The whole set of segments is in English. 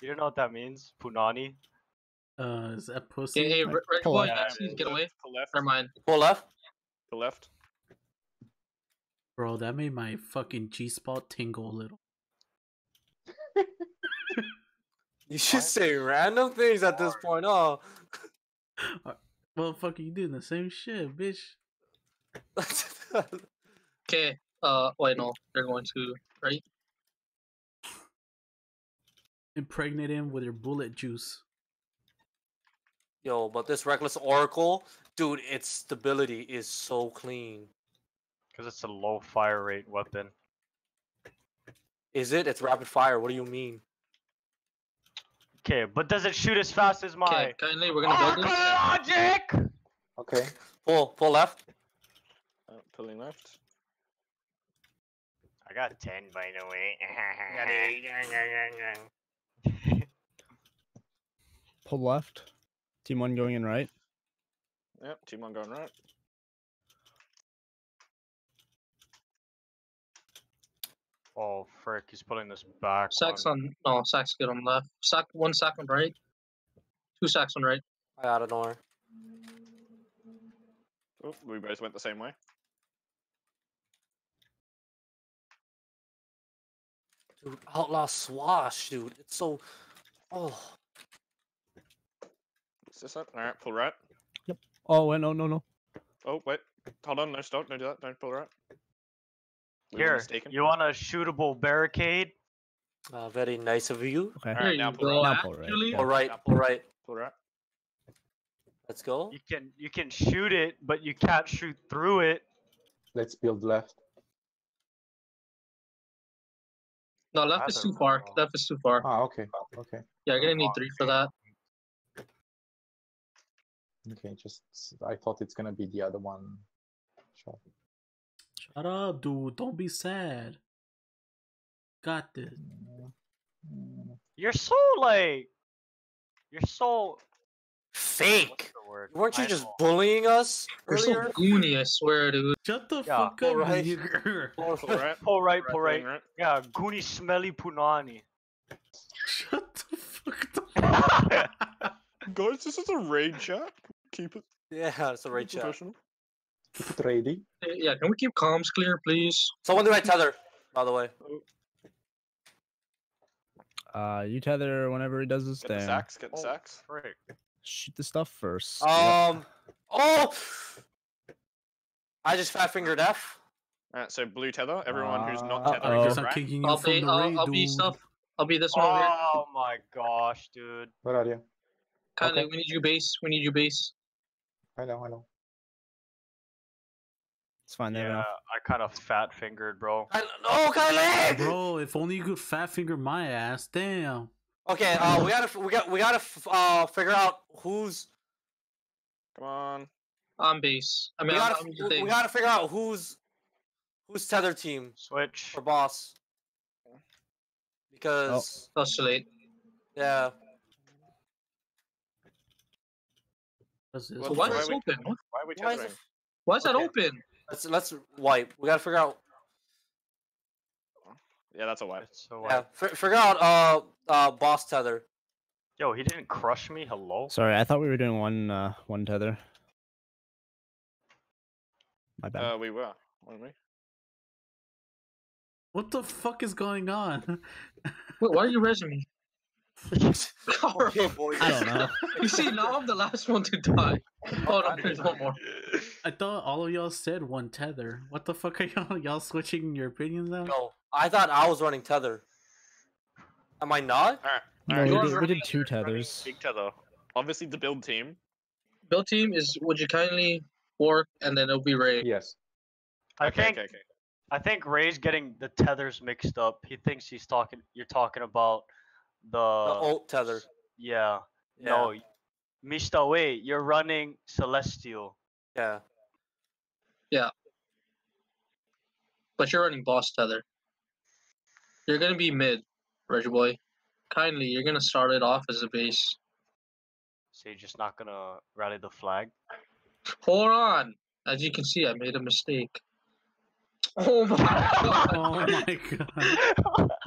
You don't know what that means? Punani? Uh, is that pussy? Hey, hey, Like, Red Red pull Boy, out. actually, get away. To left. Never mind. Pull left. To left. Bro, that made my fucking G spot tingle a little. You should say random things at this point, oh. Motherfucker, you doing the same shit, bitch. Okay. Uh, wait, no, they're going to right. Impregnate him with your bullet juice. Yo, but this reckless oracle, dude, its stability is so clean. Because it's a low fire rate weapon. Is it? It's rapid fire. What do you mean? Okay, but does it shoot as fast as my. Okay, kindly, we're gonna build this. logic! Okay. Pull, pull left. Uh, pulling left. I got 10 by the way. Pull left. Team one going in right. Yep. Team one going right. oh, frick, he's pulling this back. Sacks one. on no, sacks good on left. Sack one sack on right. Two sacks on right. I out of nowhere. Oh, we both went the same way. Dude, outlaw swash, dude. It's so. Oh. Is this it? Alright, pull right. Yep. Oh wait, no, no, no. Oh, wait. Hold on. No, stop. Don't do that. Don't pull right. We Here, you want a shootable barricade? Uh, very nice of you. Okay. Alright, There now pull go. right. Now pull right, yeah. Pull right, pull right. Pull right. Let's go. You can you can shoot it, but you can't shoot through it. Let's build left. No, left That's is too far. wrong. Left is too far. Ah, okay. Okay. Yeah, you're gonna need three for that. Okay, just I thought it's gonna be the other one. Shot. Shut up, dude. Don't be sad. Got this. Mm, mm. You're so like you're so Fake. word? Weren't you just know. bullying us You're so goony, I swear, dude. Shut the Yeah, fuck up, right. nigger. Pull right. Pull right, pull right. Yeah, Goonie smelly punani. Shut the fuck up. Guys, this is a raid chat. Keep it Yeah, it's a right shot. professional. Keep it ready. Yeah, can we keep comms clear, please? Someone do my tether, by the way. Uh, you tether whenever he does his Get the thing. sacks. Get the Oh, sacks. frick. Shoot the stuff first. Yep. Um. Oh! I just fat fingered F. Alright, so blue tether. Everyone who's not Uh, tethering Uh-oh. right. kicking you I'll from be, the I'll, raid, I'll be stuff. I'll be this one over here. Oh my gosh, dude. Where are you? Kindly, okay. we need you base. We need you base. I know, I know. It's fine. They have Yeah, enough. I kind of fat fingered, bro. I, oh, Kylie! Bro, if only you could fat finger my ass. Damn. Okay, uh, we gotta, we got, we gotta, f- uh, figure out who's, Come on. On base. I mean, I'm, gotta, I'm f- the we thing. gotta figure out who's, who's tether team Switch. or boss. Because, Oscillate. yeah, What's? Well, Why why is we open? Why are we Why is tethering? it- Why is that Okay. open? let's, let's wipe. We gotta figure out, Yeah, that's a wipe. So, yeah, uh, fi- figure out, uh, uh, boss tether. yo, he didn't crush me. Hello. Sorry, I thought we were doing one, uh, one tether. My bad. Uh, we were, weren't we? What the fuck is going on? Wait, why are you resing me? Okay, boys. I don't know. you see, now I'm the last one to die. Oh no, there's one more. I thought all of y'all said one tether. What the fuck are y'all y'all switching your opinions now? No, I thought I was running tether. Am I not? Alright. No, alright, we did, we did two tethers. Big tether. Obviously, the build team. Build team is would you kindly work and then it'll be Ray. Yes. I Okay, think okay, okay. I think Ray's getting the tethers mixed up. He thinks he's talking. You're talking about the. The alt tether. yeah. Yeah. No, Mr. Wait, you're running Celestial. Yeah. Yeah. But you're running boss tether. You're gonna be mid, Reggie boy. Kindly, you're gonna start it off as a base. So you're just not gonna rally the flag. Hold on. As you can see, I made a mistake. Oh my god. Oh my god.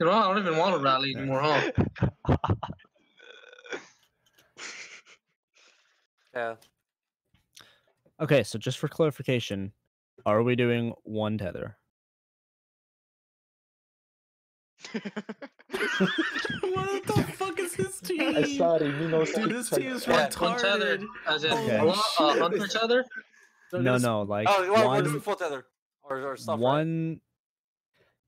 You know. I don't even want to rally anymore, huh? Yeah. Okay, so just for clarification, are we doing one tether? What the fuck is this team? I sorry, Minos. Dude, this team is Yeah, one tether, retarded. as in Okay. a lot, uh, hunter tether. They're No, no, like Oh, well, we're doing one, full tether or, or stuff. right? one.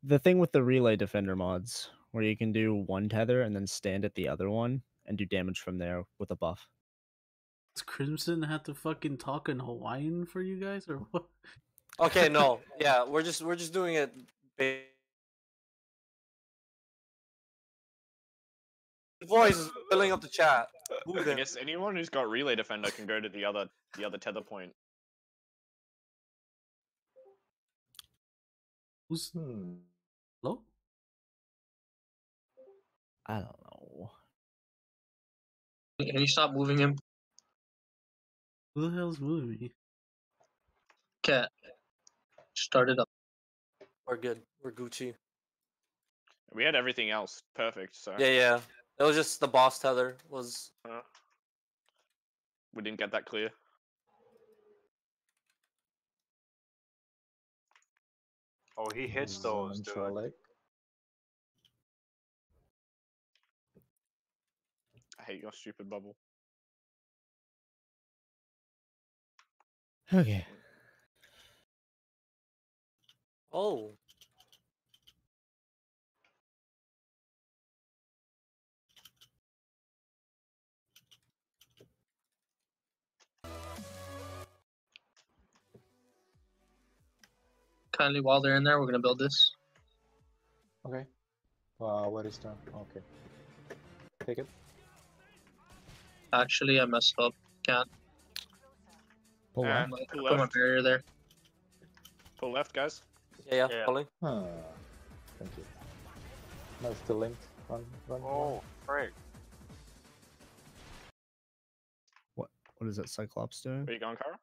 The thing with the relay defender mods, where you can do one tether and then stand at the other one and do damage from there with a buff. Does Crimson have to fucking talk in Hawaiian for you guys or what? Okay, no, yeah, we're just we're just doing it. Voice is filling up the chat. Move I guess anyone who's got relay defender can go to the other the other tether point. Who's Hmm. hello? I don't know. Can you stop moving him? Who the hell's moving me? Cat. Start it up. We're good. We're Gucci. We had everything else perfect, so Yeah, yeah. It was just the boss tether was. Uh, we didn't get that clear. Oh, he hits those, dude. Zonal leg. I hate your stupid bubble. Okay. Oh, Kindly, while they're in there, we're gonna build this. Okay. Uh, what is done? Okay. Take it. Actually, I messed up. Can't Pull Uh, left. put pull my barrier there. Pull left, guys. yeah, yeah. Yeah. Pulling. Huh. Thank you. No, still linked. Run, run, run. Oh, frick. What is that Cyclops doing? Where you going, Kara?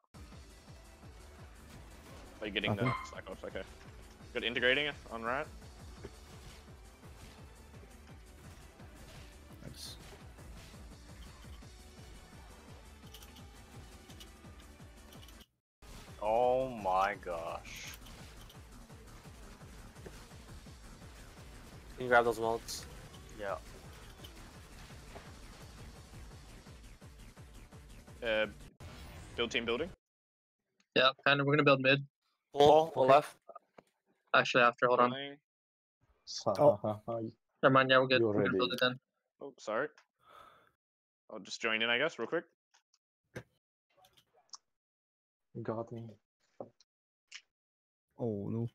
Are you getting the Nothing. Cyclops? Okay. Good integrating it on right. Nice. Oh my gosh. Can you grab those motes? Yeah. Uh, build team building. Yeah, kind of. We're gonna build mid. Pull, pull okay. left. Actually, after, hold on. Oh. Never mind. Yeah, we're good. You're We're gonna build it then. Oh, sorry. I'll just join in, I guess, real quick. Got me. Oh no.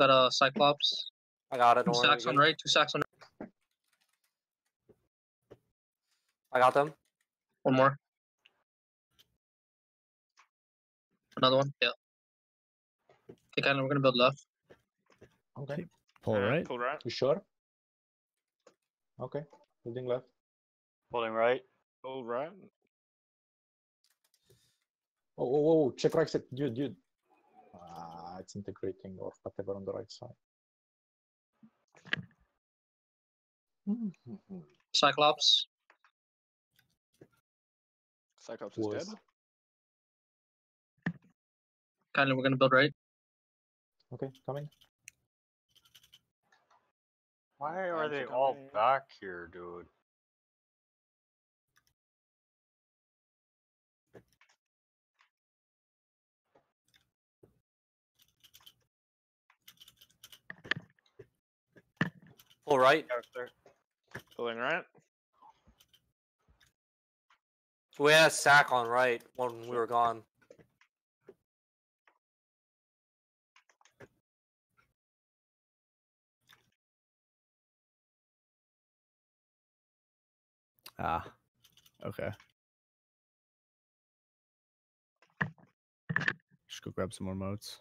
Got a uh, Cyclops. I got it. Two sacks on right. Two sacks on. right. I got them. One more. Another one. Yeah. Okay, kind. We're gonna build left. Okay. Pull Uh, right. Pull right. You sure? Okay. Building left. Pulling right. Pull right. Oh, oh, oh, check right side. Dude, dude. Ah, it's integrating or whatever on the right side. Cyclops. Cyclops is Was. Dead. Kindly, we're gonna build right. Okay, coming. Why are Arms they are all back here, dude? Pull right. Pulling right. We had a sack on right when we were gone. Ah. Okay. Just go grab some more motes.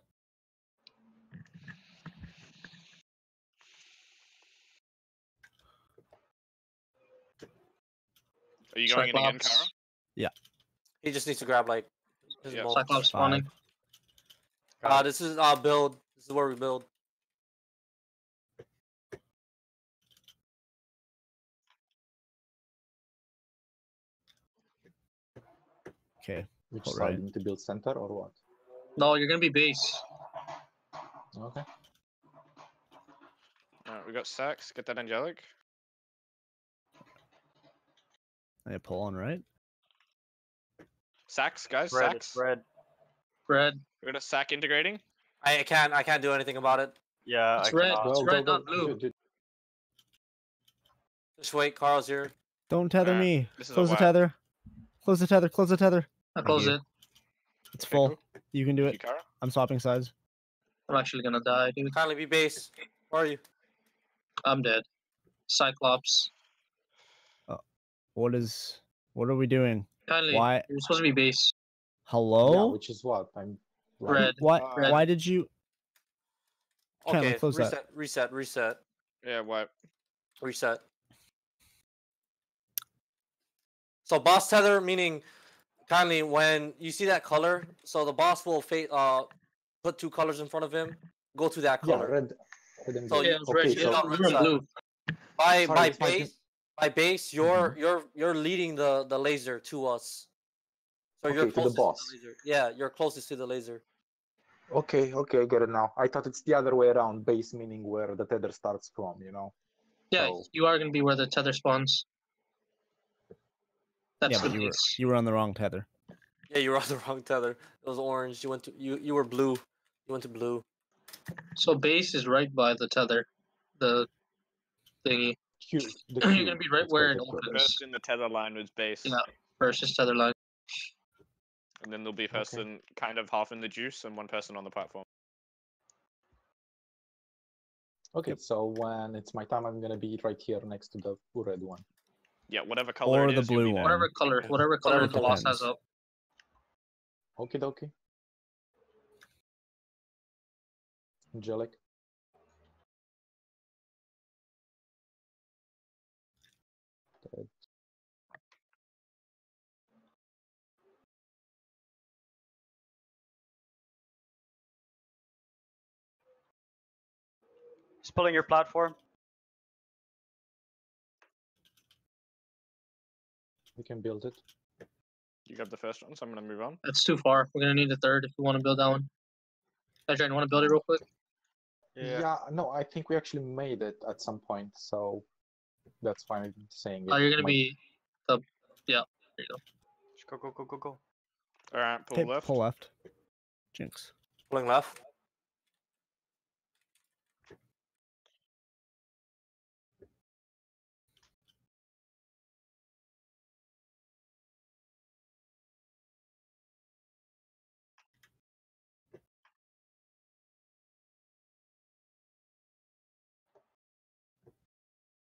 Are you going in again, Kara? Cyclops. He just needs to grab like his Yeah. Cyclops spawning. Uh, this is our build. This is where we build. Okay. Which All side? right. You need to build center or what? No, you're gonna be base. Okay. Alright, we got Sax. Get that angelic. I pull on right. Sax, guys. Red, Sax. it's red. Red. We're gonna sack integrating. I can't. I can't do anything about it. Yeah, It's I red. cannot. It's Go, red, go, not blue. Dude, dude, Just wait. Carl's here. Don't tether Alright, me. this is a Close the tether. Close the tether. Close the tether. I close it. It's full. cool. You can do it. Yukara. I'm swapping sides. I'm actually gonna die, dude. Kindly be base. Where are you? I'm dead. Cyclops. What is? What are we doing? Kindly. Why? You're supposed to be base. Hello. Yeah, Hello? which is what? I'm. Red. Why? Uh, Why did you? Kindly Okay. close that. Reset. Reset. Reset. Yeah, what? Reset. So boss tether meaning kindly when you see that color, so the boss will fa- uh put two colors in front of him. Go to that Yeah, color. red. red and So blue. Yeah, it red. okay, so, got red in blue. by Sorry, by it's my base by base you're you're you're leading the the laser to us. So you're Okay, to the boss. to the laser. Yeah, you're closest to the laser. okay, okay, I get it now. I thought it's the other way around, base meaning where the tether starts from, you know? Yeah, So- you are gonna be where the tether spawns. That's yeah, but you were you were on the wrong tether. Yeah, you were on the wrong tether. It was orange. You went to you you were blue. You went to blue. So base is right by the tether. The thingy. Q, the You're gonna be right let's where it opens. First in the tether line was base. Yeah. versus tether line. And then there'll be a person kind of half in the juice and one person on the platform. Okay, so when it's my time, I'm gonna be right here next to the red one. Yeah, whatever color Or it the is, blue one. Whatever color, whatever color Whatever the boss has up. Okie dokie. Angelic. Dead. He's your platform. We can build it. You got the first one, so I'm gonna move on. That's too far. We're gonna need a third if you want to build that one. Adrian, you want to build it real quick? Yeah. no, I think we actually made it at some point, so that's fine. I'm saying Oh, it. you're gonna might- be the yeah. There you go. Just go, go, go, go, go. Alright, pull Okay, left. pull left. Jinx. Pulling left.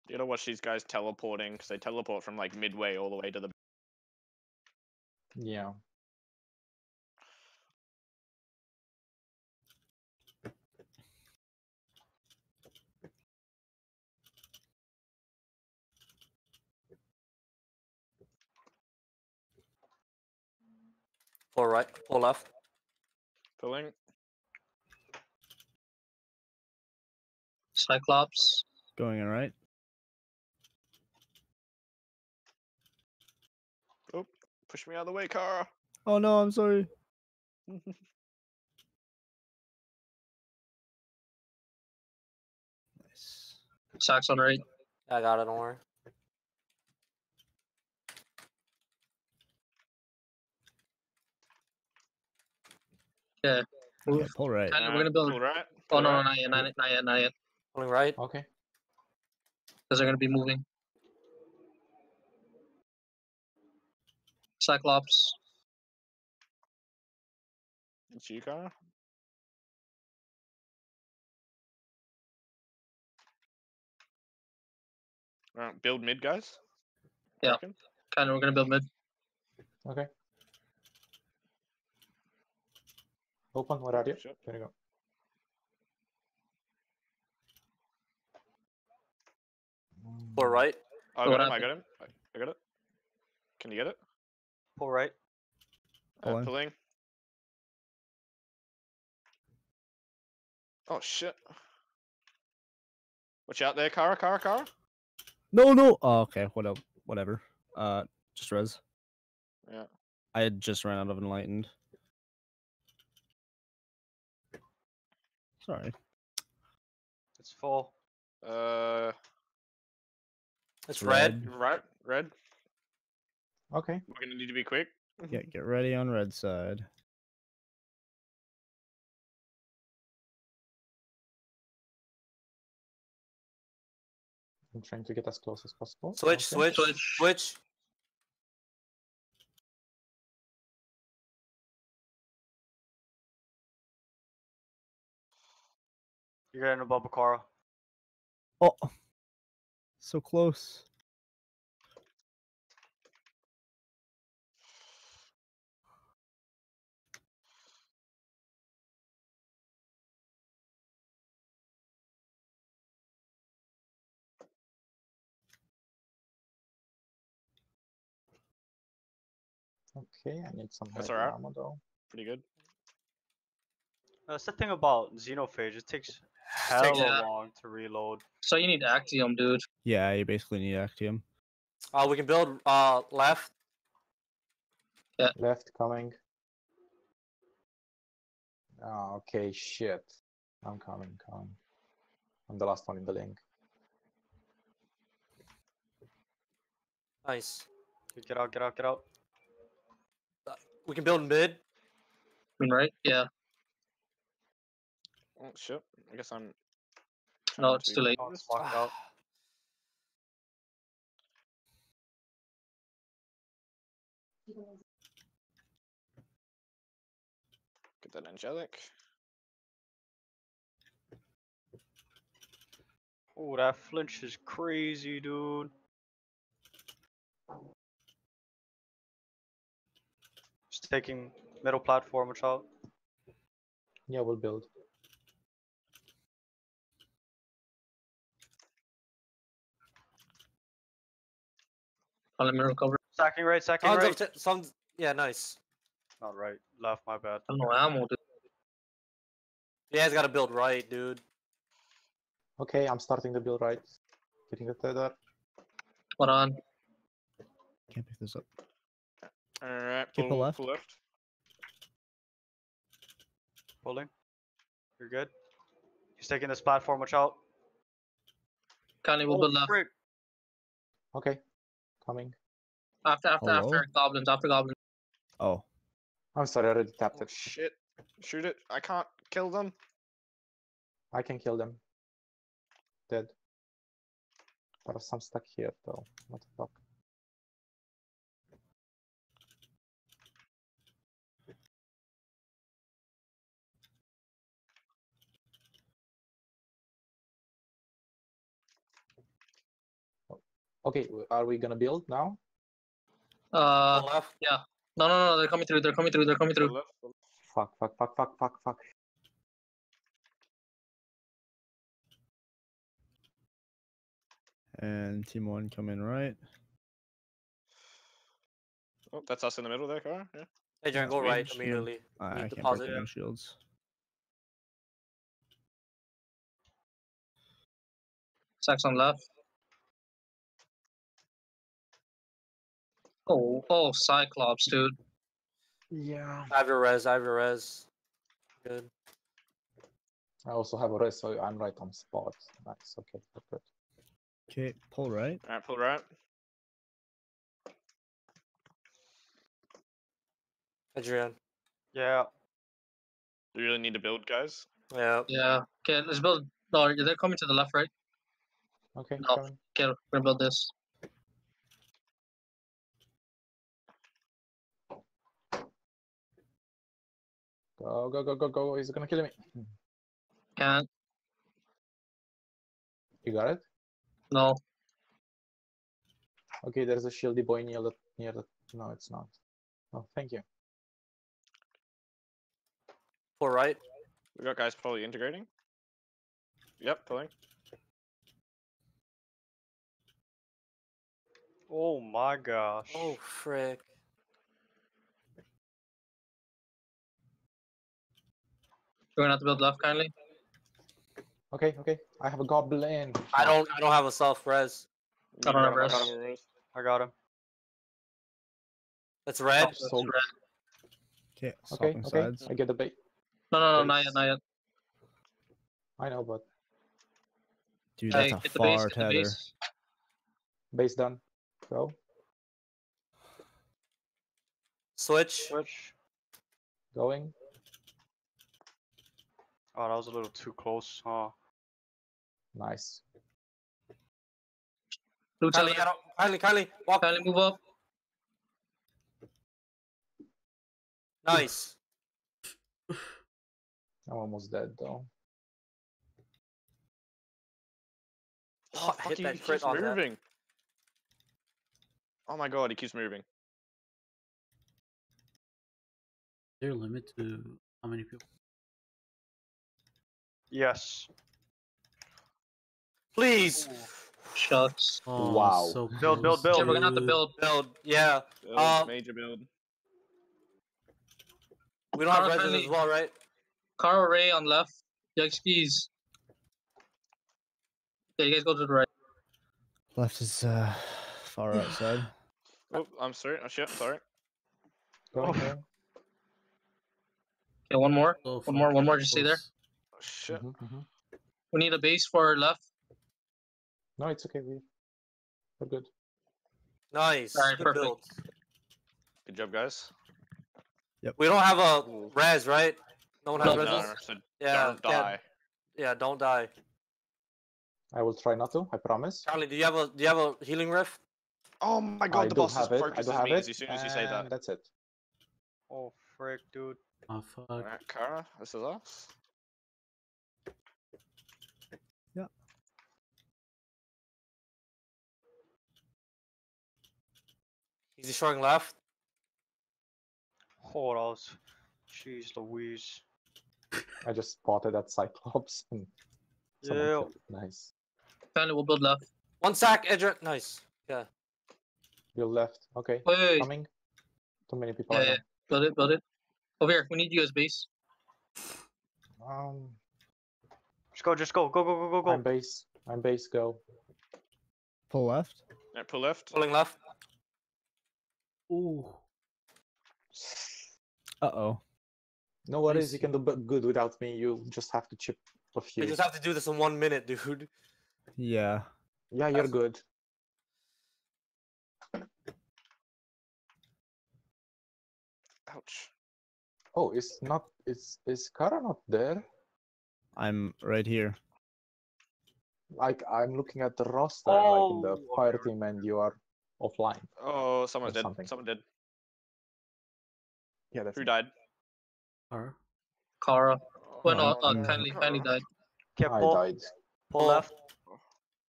You gotta watch these guys teleporting because they teleport from like midway all the way to the. Yeah. Pull right. Pull left. Pulling. Cyclops. Going all right. Push me out of the way, Kara. Oh no, I'm sorry. Nice. Sax on right. I got it. Don't worry. Yeah, pull right. Kinda, we're gonna build. pull right. Oh pull no, no, right. not yet, not yet, not yet, not yet. Pulling right. Okay. Because they're gonna be moving. Cyclops. It's you, Kara. Alright, uh, build mid, guys. Yeah. Kind of, we're gonna build mid. Okay. Open, where are you? Sure. There you go. Pull right. Oh, I So what got him. I got him. I- I got it. Can you get it? Pull right. Uh, Pulling. pulling. Oh shit. Watch out there, Kara, Kara, Kara. No, no. Oh, okay. What else? Whatever. Uh, just res. Yeah. I had just ran out of enlightened. Sorry. It's full. Uh, It's red. right, red. Okay. We're gonna need to be quick. Yeah, get ready on red side. I'm trying to get as close as possible. Switch, Okay. switch, switch. You're getting a bubble, Cora. Oh, so close. Okay, I need some That's heavy alright. ammo though. Pretty good. That's the thing about Xenophage. It takes hella Yeah. long to reload. So you need Actium, dude. Yeah, you basically need Actium. Uh, we can build uh left. Yeah. Left coming. Oh, okay, shit. I'm coming, coming. I'm the last one in the link. Nice. Get out, get out, get out. We can build mid. Right? Yeah. Oh shit. I guess I'm. No, trying it's too late. Locked out. Get that angelic. Oh, that flinch is crazy, dude. Taking middle platform, watch out. Yeah, we'll build. I'll let me recover. Stacking right, stacking Tons right. some. Yeah, nice. Not right, left, my bad. I don't know ammo, dude. Yeah, he's got to build right, dude. Okay, I'm starting the build right. Getting the tether. What on? Can't pick this up. Alright, Keep the pull left. Pull left. Pulling. You're good. He's taking this platform, watch out. Kindly we'll Oh, left. frick. Okay, coming. After, after, Hello? after goblins, after goblins. Oh, I'm sorry, I already tapped Oh, it. shit. Shoot it. I can't kill them. I can kill them. Dead. But some stuck here though. What the fuck? Okay, are we gonna build now? Uh, left. yeah. No, no, no, they're coming through. They're coming through. They're coming through. left. pull left. Fuck, fuck, fuck, fuck, fuck, fuck. and team one come in right. Oh, that's us in the middle there, Kara. Yeah. Adrian, go That's right range. immediately. I, I Need can't deposit. break no shields. Sacks on left. Oh, oh, Cyclops, dude. Yeah. I have your res. I have your res. Good. I also have a rest, so I'm right on spot. Nice, okay, good, good. Okay, pull right. Alright, pull right. Adrian. Yeah. You really need to build, guys. Yeah. Yeah. Okay, let's build. No, they're coming to the left, right? Okay, No. Okay, we're gonna build this. Go, go, go, go, go. He's gonna kill me. Can't. You got it? No. Okay, there's a shieldy boy near the near the no it's not. Oh thank you. Pull right. We got guys probably integrating. Yep, pulling. Oh my gosh. Oh, frick. We're gonna to build left kindly. Okay, okay. I have a goblin. I don't. I don't have a self res. I don't have got him a rest. I got him. That's red. Oh, that's so- red. Okay, Okay, swapping okay. I get the bait. No, no, no, not Base. yet, not yet. I know, but Dude, Hey, that's a get the base, far get the tether. base. base done. Go. Switch. Switch. Going. Oh, that was a little too close. Huh? Nice. Blue Kindly, tether. kindly, kindly, walk. Kindly move up. Nice. I'm almost dead though. Oh, fuck, hit he, that he crit keeps on that. moving. Oh my god, he keeps moving. Is there a limit to how many people? Yes. Please. Shots. Oh, Wow. So Build, build, build. Yeah, we're gonna have to build. Build. Yeah. Build, Uh, major build. We don't have Kara, resin as well, right? Kara Ray on left. Yikes skis. Yeah, you guys go to the right. Left is uh far outside. Oh, I'm sorry. Oh shit, sorry. Going. Oh. Okay, one more. So One more, one more, just stay there. Close. Shit. Mhm, mhm. We need a base for left. No, it's okay. We we're good. Nice. Alright, Good perfect. build. Good job, guys. We don't have a Ooh. res, right? No one has No, res. no. No, so Yeah. don't die. Yeah, don't die. I will try not to. I promise. Charlie, do you have a do you have a healing rift? Oh my I god, the boss have it. I focuses do have it. as soon as you say that. That's it. Oh, frick, dude. Oh fuck. Alright, Kara, this is us. He's destroying left. Oh, that. Jeez Louise. I just spotted that Cyclops. And someone Yeah. killed it. Nice. Kindly, we'll build left. One sack, Edger. Nice. Yeah. You left. Okay. Wait, wait, wait. Coming. Too many people. Yeah, I yeah. Build it, build it. Over here, we need you as base. Um, Just go, just go, go, go, go, go, go. I'm base. I'm base. Go. Pull left. Alright, pull left. Pulling left. Ooh. Uh oh. No worries. Nice. You can do good without me. You just have to chip a few. You just have to do this in one minute, dude. Yeah. Yeah, you're That's- good. Ouch. Oh, it's not. Is is Kara not there? I'm right here. Like I'm looking at the roster, like in the Oh, fire team, and you are offline. Oh, someone Or did. something. Someone did. Yeah, that's Who it. died? Or Kara. Well, no, Oh, uh, no, kindly, Kara. kindly died. Okay, I died. pull Oh. left.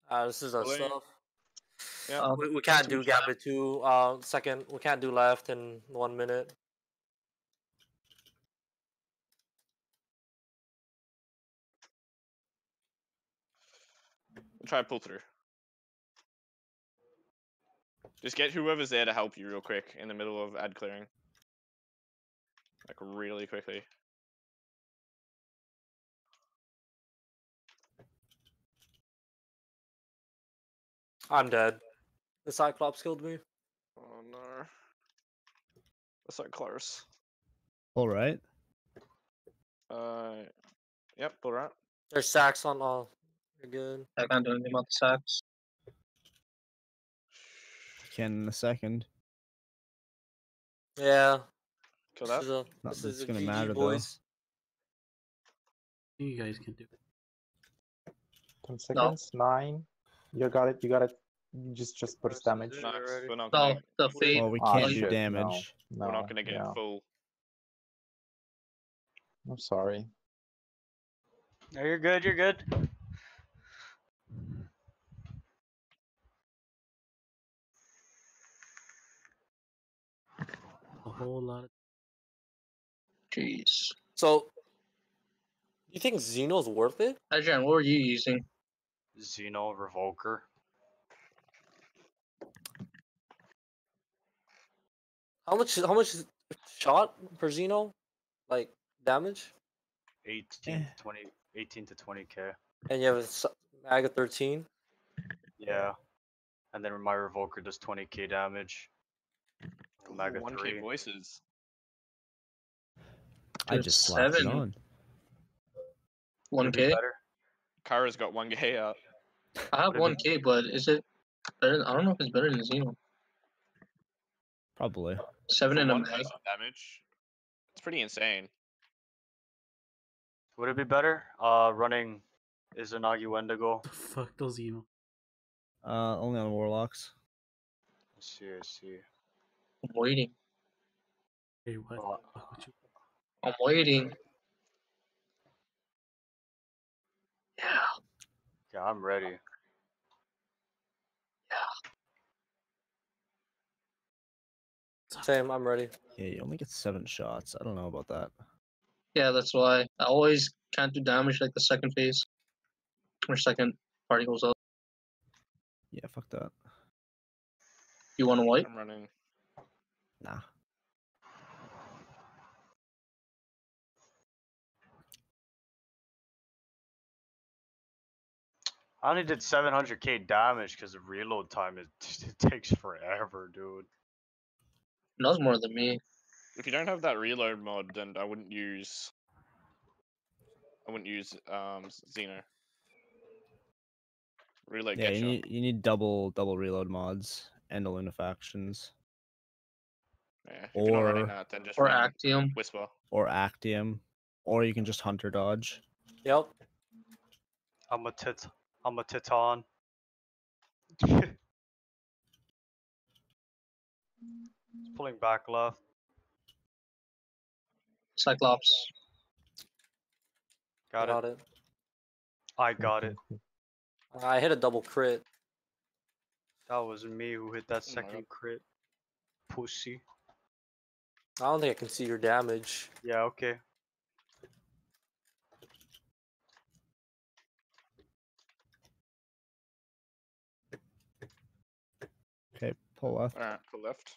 Uh, this is our Pulling. stuff. Yeah. Um, We, we can't do trap. Gambit 2. Uh, second, we can't do left in one minute. Try and pull through. Just get whoever's there to help you real quick in the middle of ad clearing. Like really quickly. I'm dead. The Cyclops killed me. Oh no. That's so close. Alright. Uh, yep, alright. There's sacks on all. You're good. I can't do anything about the sacks. Can in a second. Yeah. Kill This that. is a, Not this that is it's gonna GG, matter, though. you guys can do. it. Ten seconds. Nine. You got it. You got it. You Just just burst damage. Versus Nice. already. We're not No, the fade. Well, we Ah, can't do shit, no. damage. No, we're not gonna get yeah. full. I'm sorry. No, you're good, you're good. Whole lot of. Jeez. So, you think Xeno's worth it? Adrian, what were you using? Xeno Revoker. How much? How much is shot per Xeno? Like damage? 18 Eh. to 20 18 to 20k. And you have a mag of 13. Yeah. And then my revoker does 20k damage. Omega One three. K voices. I There's just slapped it seven. on. One Would it be K. better? Kara's got one K out. I have one be- K, but is it better? I don't know if it's better than Xeno. Probably. Seven and a One mag. thousand damage. It's pretty insane. Would it be better? Uh, running is Izanagi Wendigo. The fuck those emo. Uh, only on warlocks. Let's see, I see. I'm waiting. Hey, what? Oh, you. I'm waiting. Yeah. yeah, I'm ready. Yeah. Same, I'm ready. Yeah, you only get seven shots. I don't know about that. Yeah, that's why I always can't do damage like the second phase or second party goes up. Yeah, fuck that. You want to wipe? I'm running. Nah. I only did 700k damage because the reload time is it takes forever, dude. Knows more than me. If you don't have that reload mod, then I wouldn't use. I wouldn't use um Xeno. Reload Yeah, you need you need double double reload mods and Lunafactions Yeah, if you're not or- that, then just Or Actium. Whisper. or Actium, or you can just hunter dodge. Yep. I'm a tit. I'm a titan. It's pulling back left. Cyclops. Got, got it. it. I got it. I hit a double crit. That was me who hit that my God. second crit. Pussy. I don't think I can see your damage. Yeah, okay. Okay, pull left. All right, pull left.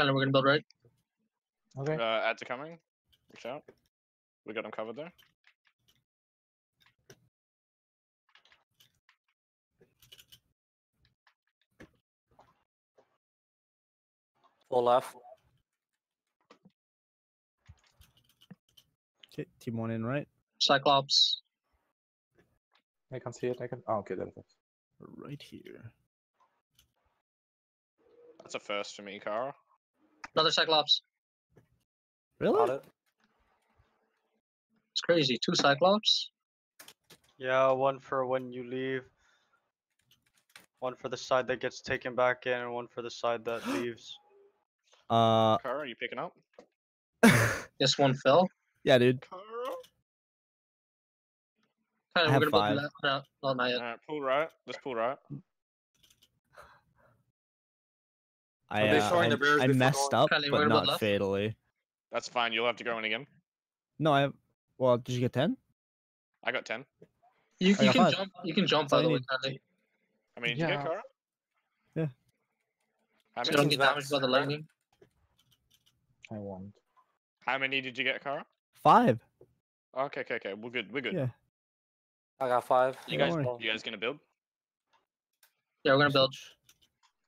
Kinda, we're gonna build right. Okay. Uh, Okay. ads are coming. Watch out. We got them covered there. Full left. Okay, team one in right. Cyclops. I can see it. I can. Oh, okay, there it is. Right here. That's a first for me, Kara. Another Cyclops. Really? Got it. It's crazy. Two Cyclops. Yeah, one for when you leave. One for the side that gets taken back in, and one for the side that leaves. Uh, Kara, are you picking up? this one fell. yeah, dude. Kara. Kinda, we're have gonna build five. left. No, no, not yet. Alright, pull right. Let's pull right. I, uh, I, I messed going? up, Kylie, but not left. fatally. That's fine. You'll have to go in again. No, I have. Well, did you get ten? I got 10. You, I you got can five. jump. You can jump by the way. need. I mean, did you get Yeah. Kara? Yeah. How many, you don't get damaged by the lightning. I won't. how many did you get, Kara? Five. Okay, okay, okay. We're good. We're good. Yeah. I got five. You Don't guys, worry. you guys gonna build? Yeah, we're gonna build.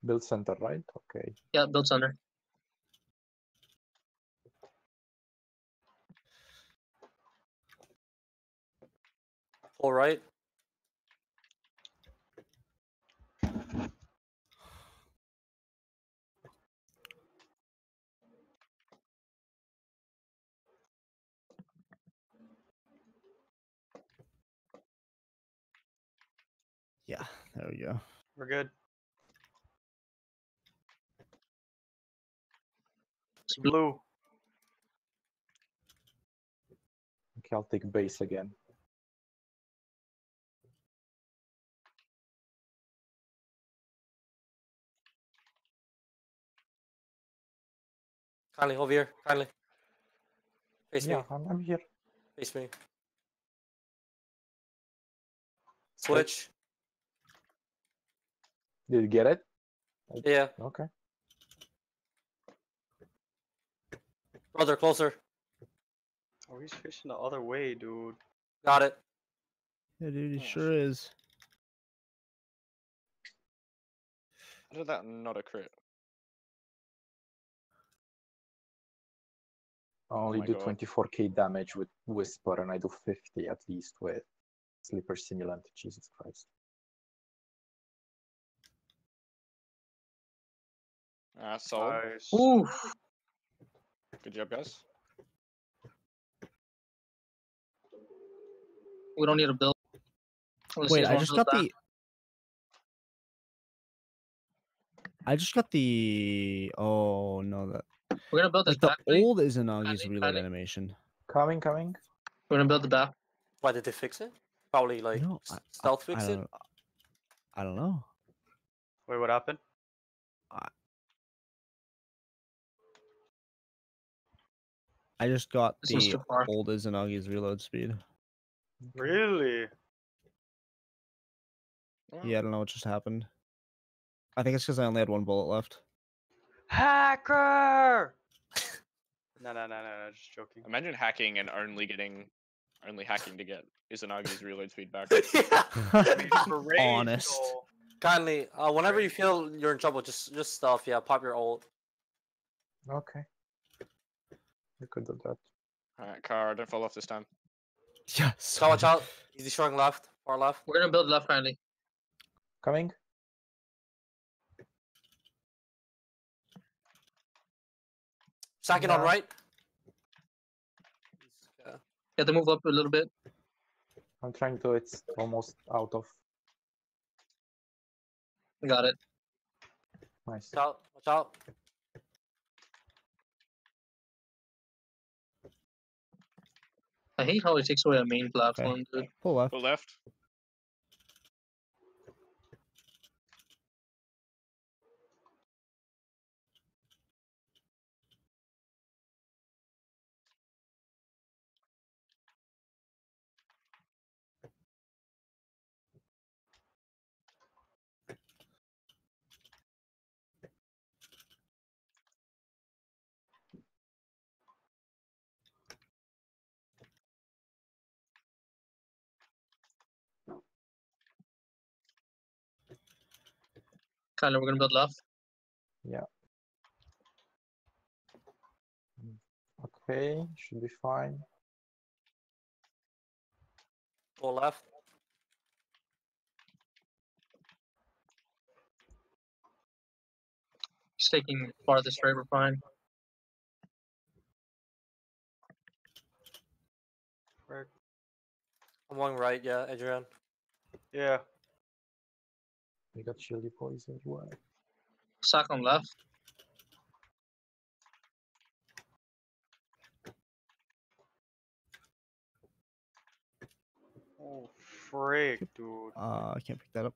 Switch. Build center, right? Okay. Yeah, build center. All right. Yeah, there we go. We're good. It's blue. Blue. Okay, I'll take base again. Kindly over here. Kindly. Face yeah, me. I'm, I'm here. Face me. Switch. Did you get it? Yeah, Okay. Brother, closer. Oh, he's fishing the other way, dude. Got it. Yeah, dude, he Oh, sure is. How did that not a crit? I only my do God. 24k damage with Whisper, and I do 50 at least with Sleeper Simulant. Jesus Christ. Ah, solid. Nice. Ooh. Good job, guys. We don't need to build. Wait, I just got back. the. I just got the. Oh no, that We're gonna build this like the back. plate. old Izanagi's Panic, reload panic. animation. Coming, coming. We're gonna build the back. Why did they fix it? Probably like No, s- I- I- stealth I fix it. don't, I don't know. Wait, what happened? I just got This is the too far. old Izanagi's reload speed. Really? Yeah, I don't know what just happened. I think it's because I only had one bullet left. Hacker! no, no, no, no, no, just joking. Imagine hacking and only getting, only hacking to get Izanagi's reload speed back. yeah. Honest. Kindly, uh, whenever you feel you're in trouble, just just stuff. Yeah, pop your ult. Okay. You could do that. Alright, car, don't fall off this time. Yes. So watch out. He's destroying left, far left. We're gonna build left kindly. Coming. Second on right. Yeah. You to move up a little bit. I'm trying to. It's almost out of. Got it. Nice. Watch out. Watch out. I hate how it takes away a main platform, dude. Pull left. Go left. Kinda, we're gonna build left. Yeah. Mm, okay, should be fine. Go left. He's taking farthest right, we're fine. I'm going right. Yeah, Adrian. Yeah. We got chili poison as well. Sack on left. Oh, frick, dude. Uh, I can't pick that up.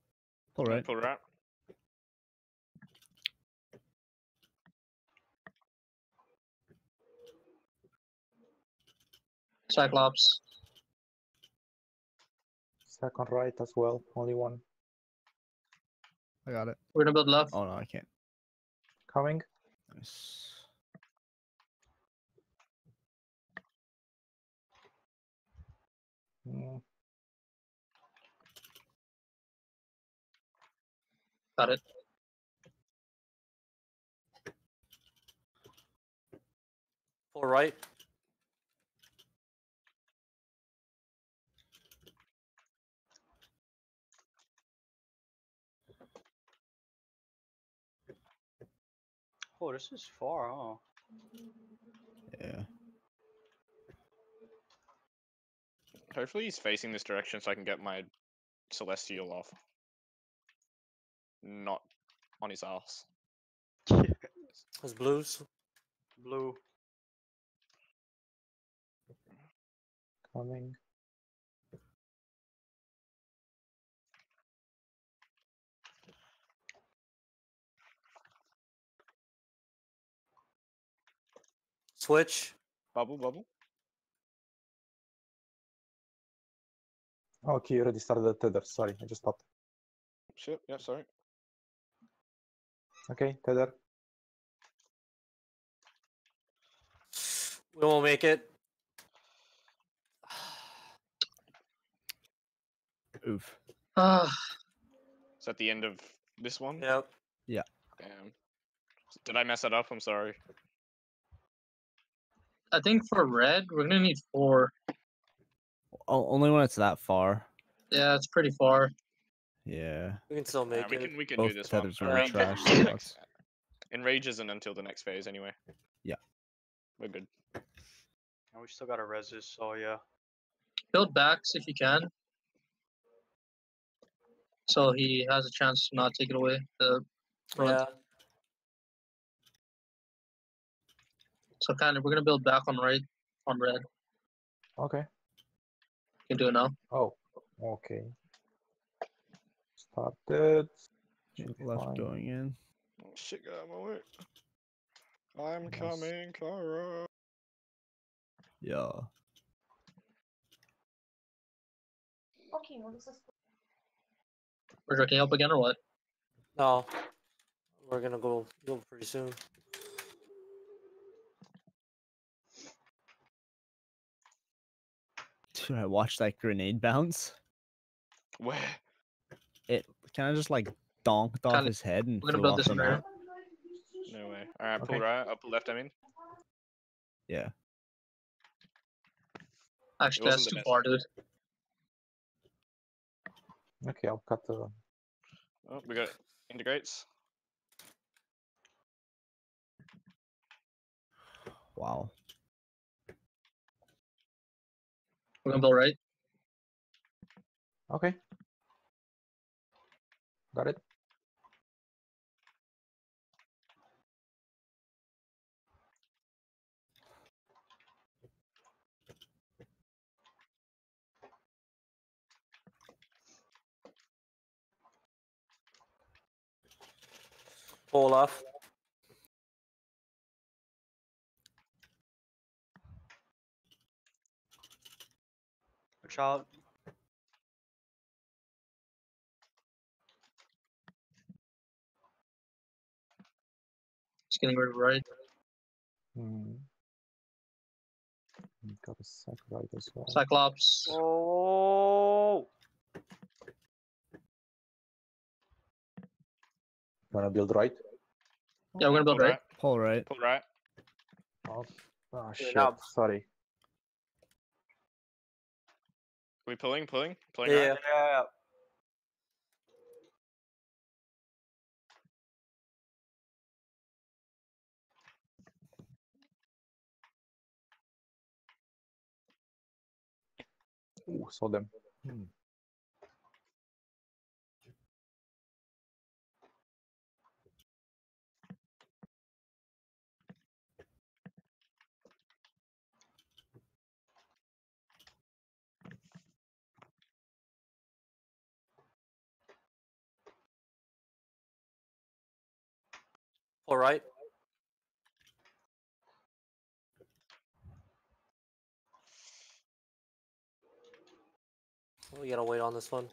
Pull right. Pull right. Cyclops. Second right as well. Only one. I got it. We're gonna build left. Oh no, I can't. Coming. Nice. Mm, Got it. Pull right. Oh, this is far, huh? Yeah. Hopefully he's facing this direction so I can get my Celestial off. Not on his ass. His blues. Blue. coming. Switch. Bubble, bubble. Okay, you already started the tether. Sorry, I just stopped. Shit, yeah, sorry. Okay, tether. We won't make it. Oof. Ah, Is that the end of this one? Yep. Yeah. Damn. Did I mess it up? I'm sorry. I think for red, we're gonna need four. Only when it's that far. Yeah, it's pretty far. Yeah. We can still Yeah, make we it. can we can Both do this one. tethers are Enrage trash, until Enrage isn't until the next phase anyway. Yeah. We're good. And we still got a resist, so yeah. Build backs if you can. So he has a chance to not take it away. The front. Yeah. So kind of we're gonna build back on right on red. Okay. You can do it now. Oh, okay. Stop Yeah, Should be Left fine. going in. Oh, shit, got out my way. I'm Nice. coming, Kara. Yeah. Okay, what is this? We're drinking up again or what? No. We're gonna go go pretty soon. Dude, I watched that grenade bounce. Where? It kind of just like donked off Kinda- his head and We're gonna flew build off this the one right. map. No way. Alright, pull Okay. right, up left, I mean. Yeah. Actually, that's wasn't too far, dude. Okay, I'll cut the. Oh, we got integrates. Wow. We're gonna build right. Okay. Got it. Pull off. Watch out. Just getting rid of right. Hmm. Got a sec right as well. Cyclops. Oh. Gonna build right. Yeah, we're gonna build Pull right. Pull right. Pull right. Oh, oh Yeah, shit. now- Sorry. we pulling, pulling, pulling Yeah. right. Yeah. Ooh, saw them. Hmm. Pull right. We gotta wait on this one.